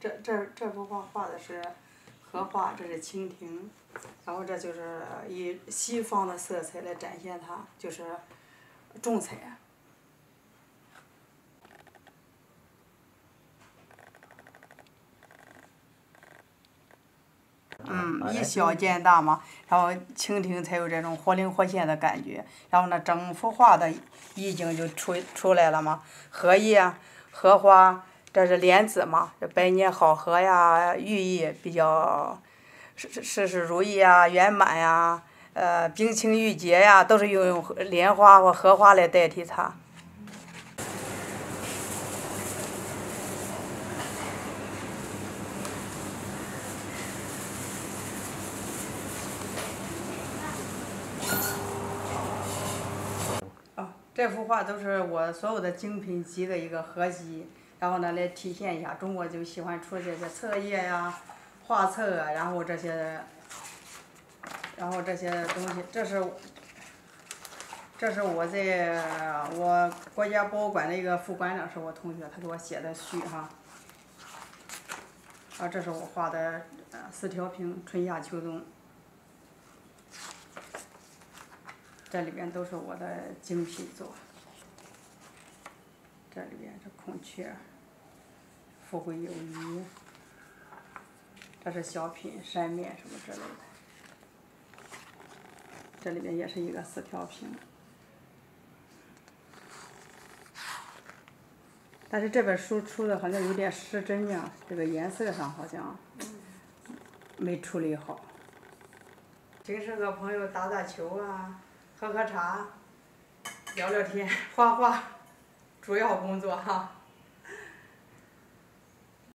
这这这幅画画的是荷花，这是蜻蜓，然后这就是以西方的色彩来展现它，就是重彩。嗯，以小见大嘛，然后蜻蜓才有这种活灵活现的感觉，然后呢，整幅画的意境就出出来了嘛。荷叶、荷花，这是莲子嘛，这百年好合呀，寓意比较事事事如意呀、圆满呀，呃，冰清玉洁呀，都是用莲花或荷花来代替它。这幅画都是我所有的精品集的一个合集，然后呢来体现一下中国就喜欢出这些册页呀、画册啊，然后这些，然后这些东西，这是，这是我在我国家博物馆的一个副馆长是我同学，他给我写的序哈。啊，这是我画的四条屏，春夏秋冬。这里边都是我的精品作，这里边这孔雀，富贵有余，这是小品扇面什么之类的，这里边也是一个四条屏，但是这本书出的好像有点失真呀，这个颜色上好像没处理好，平时和朋友打打球啊。喝喝茶，聊聊天，画画，主要工作哈。